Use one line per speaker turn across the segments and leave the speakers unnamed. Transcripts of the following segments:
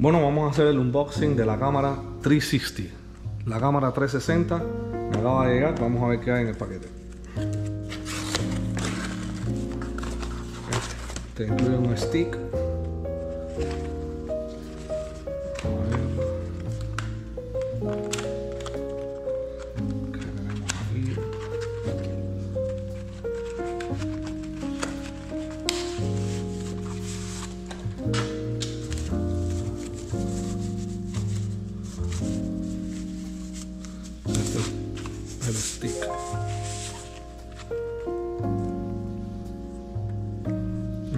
Bueno, vamos a hacer el unboxing de la cámara 360. La cámara 360 me acaba de llegar, vamos a ver qué hay en el paquete. Te incluye un stick. Stick.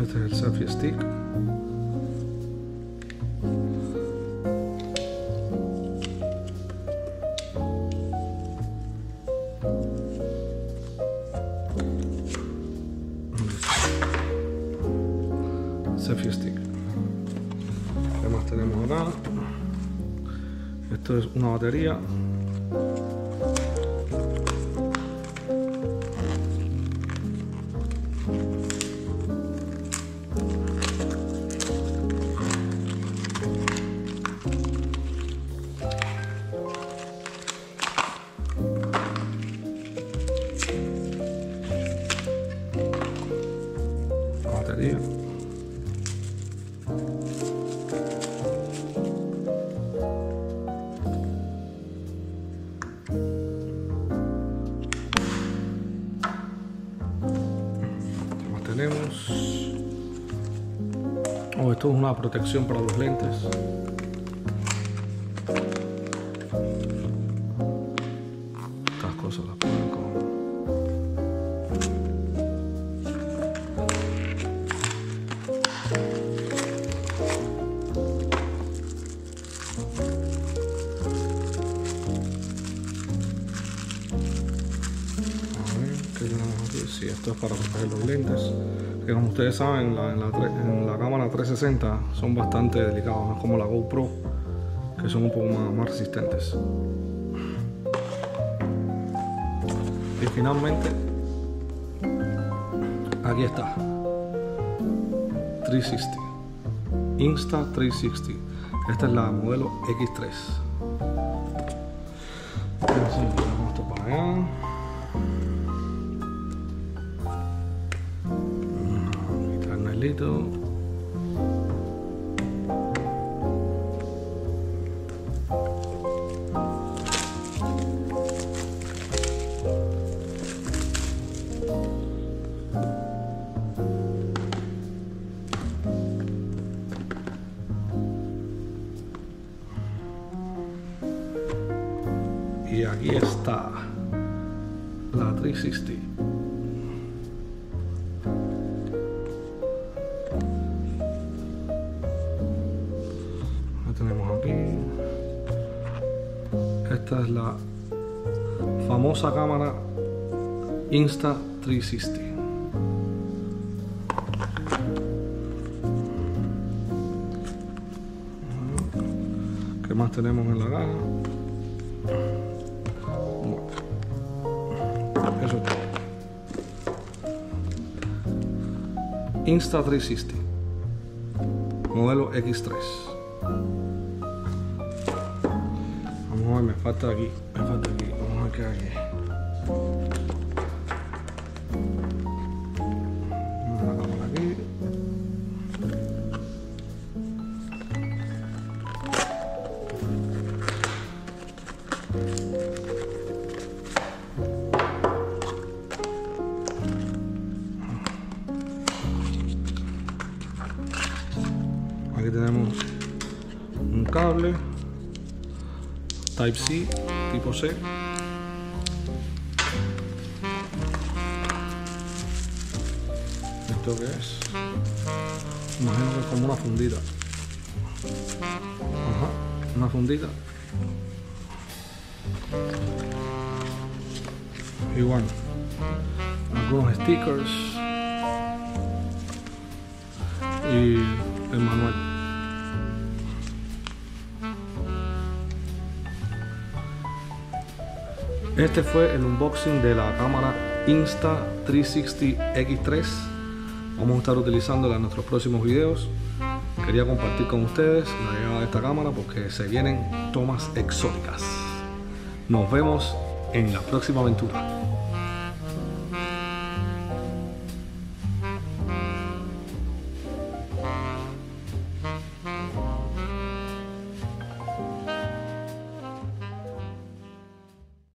Este es el selfie stick. Selfie stick. ¿Qué más tenemos acá? Esto tenemos? Oh, esto es una protección para los lentes. A. Sí, esto es para proteger los lentes. Que como ustedes saben, en, la, cámara 360 son bastante delicados, no es como la GoPro, que son un poco más, resistentes. Y finalmente, aquí está. 360. Insta 360. Esta es la modelo X3. Así, ponemos esto para allá. Carnalito. Y aquí está la 360. Esta es la famosa cámara Insta 360. ¿Qué más tenemos en la gana? Eso es todo. Insta 360 modelo X3 vamos a ver, me falta aquí. Me falta aquí, vamos a ver qué aquí. Aquí tenemos un cable Type C, tipo C. ¿Esto qué es? Imagino que como una fundita. Ajá, una fundita. Y bueno, algunos stickers. Y el manual. Este fue el unboxing de la cámara Insta360 X3. Vamos a estar utilizándola en nuestros próximos videos. quería compartir con ustedes la llegada de esta cámara porque se vienen tomas exóticas. Nos vemos en la próxima aventura.